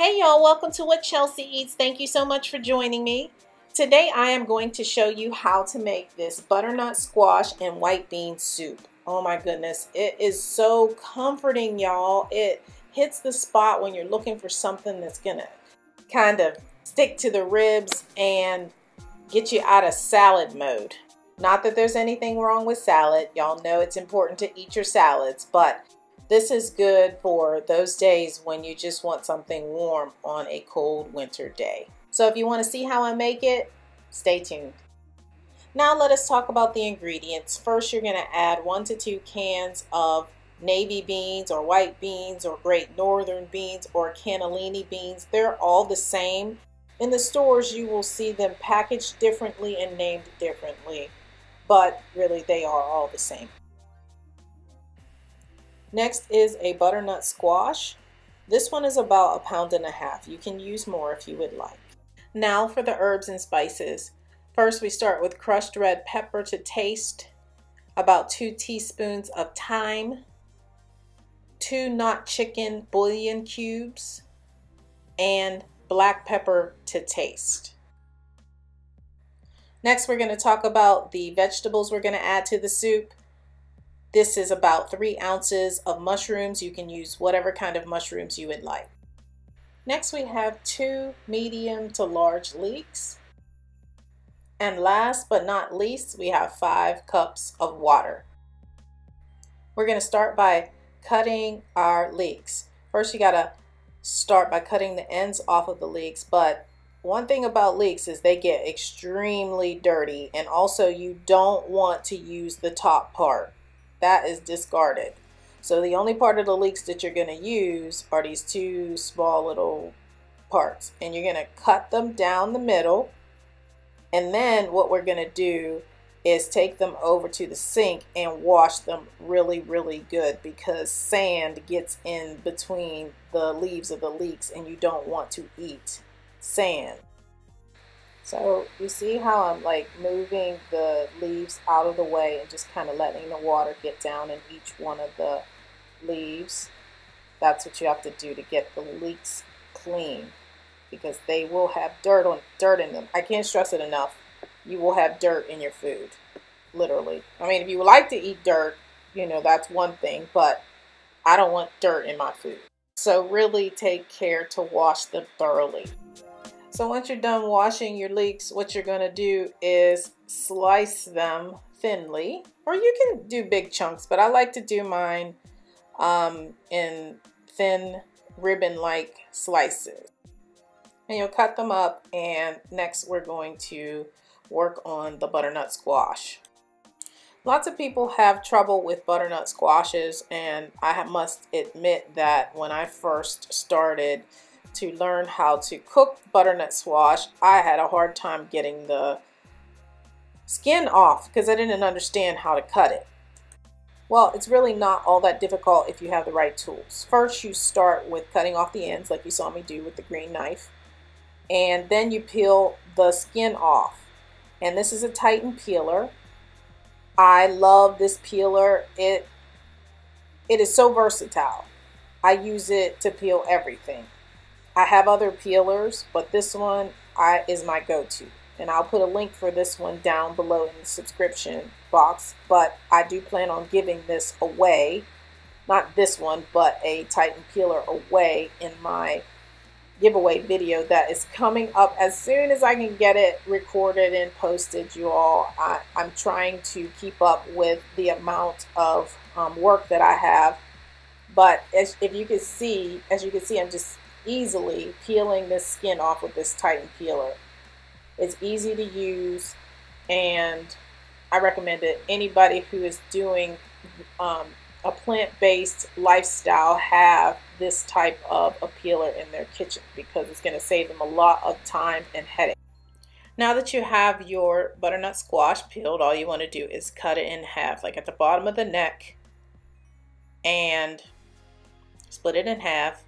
Hey y'all, welcome to What Chelsea Eats. Thank you so much for joining me. Today I am going to show you how to make this butternut squash and white bean soup. Oh my goodness, it is so comforting y'all. It hits the spot when you're looking for something that's gonna kind of stick to the ribs and get you out of salad mode. Not that there's anything wrong with salad. Y'all know it's important to eat your salads, but this is good for those days when you just want something warm on a cold winter day. So if you want to see how I make it, stay tuned. Now let us talk about the ingredients. First, you're going to add one to two cans of navy beans or white beans or great northern beans or cannellini beans. They're all the same. In the stores, you will see them packaged differently and named differently, but really they are all the same. Next is a butternut squash. This one is about a pound and a half. You can use more if you would like. Now for the herbs and spices. First we start with crushed red pepper to taste, about two teaspoons of thyme, two not chicken bouillon cubes, and black pepper to taste. Next we're going to talk about the vegetables we're going to add to the soup. This is about three ounces of mushrooms. You can use whatever kind of mushrooms you would like. Next, we have two medium to large leeks. And last but not least, we have five cups of water. We're going to start by cutting our leeks. First, you got to start by cutting the ends off of the leeks, but one thing about leeks is they get extremely dirty and also you don't want to use the top part that is discarded. So the only part of the leeks that you're going to use are these two small little parts. And you're going to cut them down the middle. And then what we're going to do is take them over to the sink and wash them really, really good because sand gets in between the leaves of the leeks and you don't want to eat sand. So you see how I'm like moving the leaves out of the way and just kind of letting the water get down in each one of the leaves. That's what you have to do to get the leeks clean because they will have dirt on dirt in them. I can't stress it enough. You will have dirt in your food, literally. I mean, if you like to eat dirt, you know, that's one thing, but I don't want dirt in my food. So really take care to wash them thoroughly. So once you're done washing your leeks, what you're going to do is slice them thinly, or you can do big chunks, but I like to do mine um, in thin ribbon-like slices. And you'll cut them up, and next we're going to work on the butternut squash. Lots of people have trouble with butternut squashes, and I must admit that when I first started to learn how to cook butternut squash, I had a hard time getting the skin off because I didn't understand how to cut it. Well, it's really not all that difficult if you have the right tools. First, you start with cutting off the ends like you saw me do with the green knife. And then you peel the skin off. And this is a Titan peeler. I love this peeler. It it is so versatile. I use it to peel everything. I have other peelers, but this one I, is my go-to. And I'll put a link for this one down below in the subscription box. But I do plan on giving this away. Not this one, but a Titan peeler away in my giveaway video that is coming up as soon as I can get it recorded and posted, you all. I, am trying to keep up with the amount of um, work that I have. But as, if you can see, as you can see, I'm just easily peeling this skin off with this Titan peeler. It's easy to use and I recommend it. Anybody who is doing um, a plant-based lifestyle have this type of a peeler in their kitchen because it's going to save them a lot of time and headache. Now that you have your butternut squash peeled, all you want to do is cut it in half, like at the bottom of the neck, and split it in half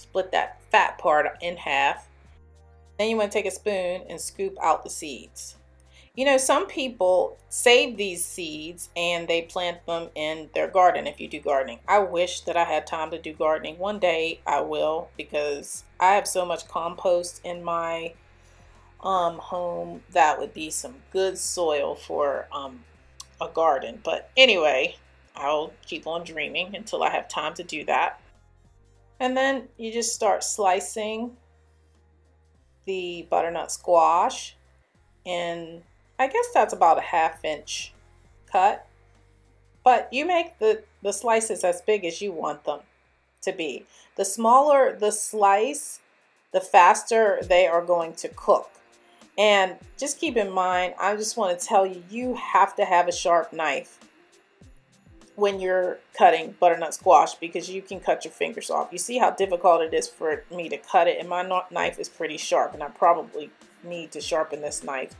split that fat part in half. Then you want to take a spoon and scoop out the seeds. You know, some people save these seeds and they plant them in their garden if you do gardening. I wish that I had time to do gardening. One day I will because I have so much compost in my um, home that would be some good soil for um, a garden. But anyway, I'll keep on dreaming until I have time to do that. And then you just start slicing the butternut squash and I guess that's about a half inch cut. But you make the, the slices as big as you want them to be. The smaller the slice, the faster they are going to cook. And just keep in mind, I just want to tell you, you have to have a sharp knife when you're cutting butternut squash because you can cut your fingers off. You see how difficult it is for me to cut it and my knife is pretty sharp and I probably need to sharpen this knife.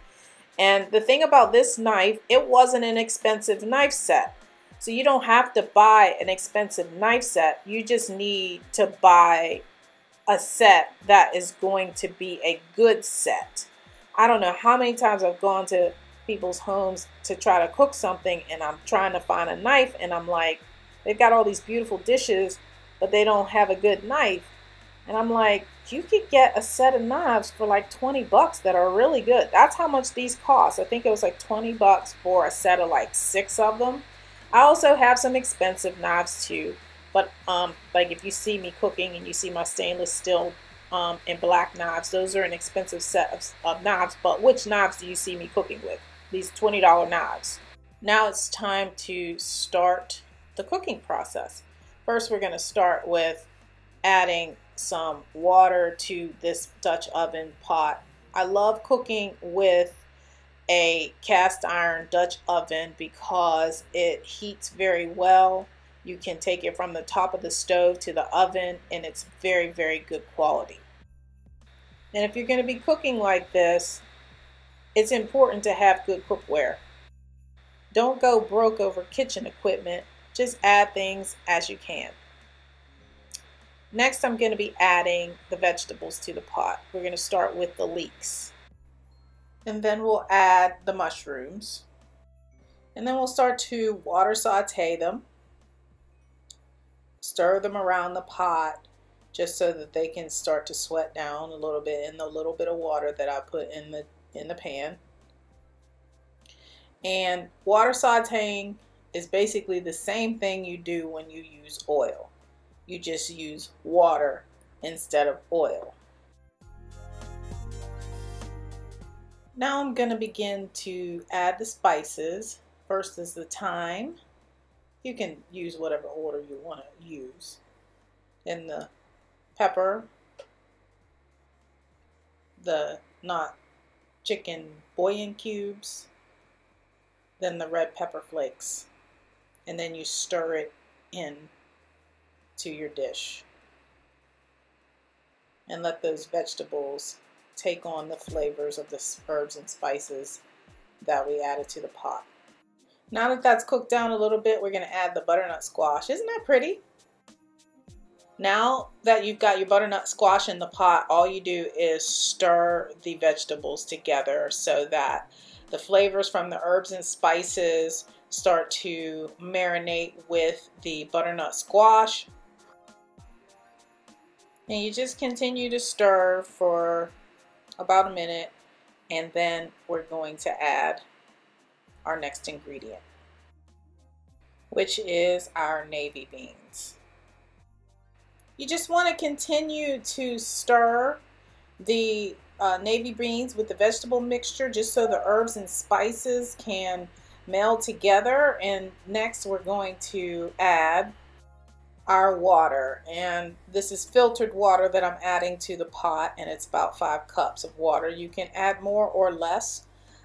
And the thing about this knife, it wasn't an expensive knife set. So you don't have to buy an expensive knife set. You just need to buy a set that is going to be a good set. I don't know how many times I've gone to people's homes to try to cook something and I'm trying to find a knife and I'm like, they've got all these beautiful dishes, but they don't have a good knife. And I'm like, you could get a set of knives for like 20 bucks that are really good. That's how much these cost. I think it was like 20 bucks for a set of like six of them. I also have some expensive knives too. But um, like if you see me cooking and you see my stainless steel um, and black knives, those are an expensive set of, of knives. But which knives do you see me cooking with? These $20 knives. Now it's time to start the cooking process. First, we're going to start with adding some water to this Dutch oven pot. I love cooking with a cast iron Dutch oven because it heats very well. You can take it from the top of the stove to the oven and it's very, very good quality. And if you're going to be cooking like this, it's important to have good cookware. Don't go broke over kitchen equipment. Just add things as you can. Next, I'm going to be adding the vegetables to the pot. We're going to start with the leeks. And then we'll add the mushrooms. And then we'll start to water saute them. Stir them around the pot just so that they can start to sweat down a little bit in the little bit of water that I put in the in the pan. And water sauteing is basically the same thing you do when you use oil you just use water instead of oil. Now I'm going to begin to add the spices. First is the thyme. You can use whatever order you want to use. Then the pepper, the not chicken bouillon cubes, then the red pepper flakes, and then you stir it in to your dish. And let those vegetables take on the flavors of the herbs and spices that we added to the pot. Now that that's cooked down a little bit, we're going to add the butternut squash. Isn't that pretty? Now that you've got your butternut squash in the pot, all you do is stir the vegetables together so that the flavors from the herbs and spices start to marinate with the butternut squash and you just continue to stir for about a minute and then we're going to add our next ingredient which is our navy beans. You just want to continue to stir the uh, navy beans with the vegetable mixture just so the herbs and spices can meld together. And next we're going to add our water. And this is filtered water that I'm adding to the pot and it's about five cups of water. You can add more or less.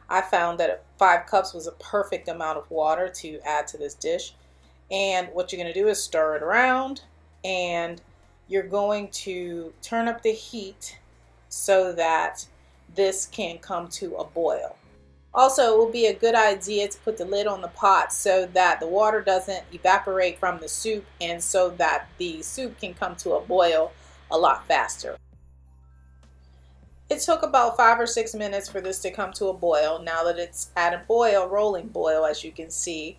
I found that five cups was a perfect amount of water to add to this dish. And what you're going to do is stir it around and you're going to turn up the heat so that this can come to a boil also, it will be a good idea to put the lid on the pot so that the water doesn't evaporate from the soup and so that the soup can come to a boil a lot faster. It took about five or six minutes for this to come to a boil. Now that it's at a boil, rolling boil, as you can see,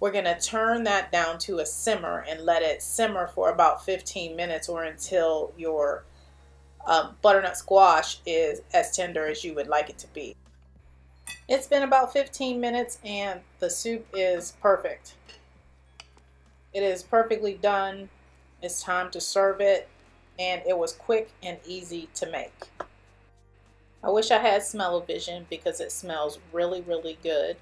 we're going to turn that down to a simmer and let it simmer for about 15 minutes or until your um, butternut squash is as tender as you would like it to be. It's been about 15 minutes and the soup is perfect. It is perfectly done. It's time to serve it and it was quick and easy to make. I wish I had smell-o-vision because it smells really, really good.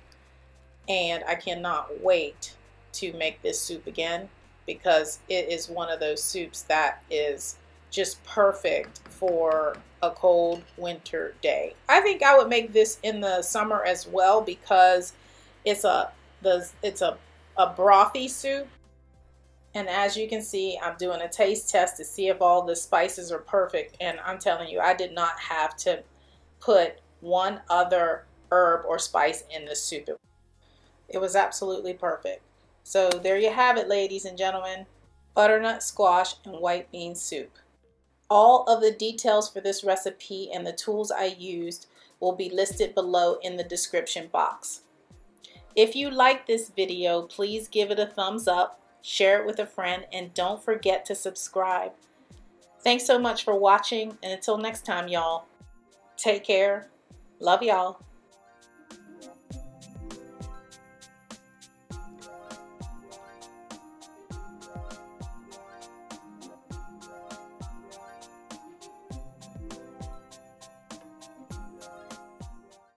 And I cannot wait to make this soup again because it is one of those soups that is just perfect for a cold winter day. I think I would make this in the summer as well because it's a the it's a, a brothy soup. And as you can see, I'm doing a taste test to see if all the spices are perfect. And I'm telling you, I did not have to put one other herb or spice in the soup. It was absolutely perfect. So there you have it, ladies and gentlemen. Butternut squash and white bean soup. All of the details for this recipe and the tools I used will be listed below in the description box. If you like this video, please give it a thumbs up, share it with a friend, and don't forget to subscribe. Thanks so much for watching, and until next time, y'all, take care. Love y'all.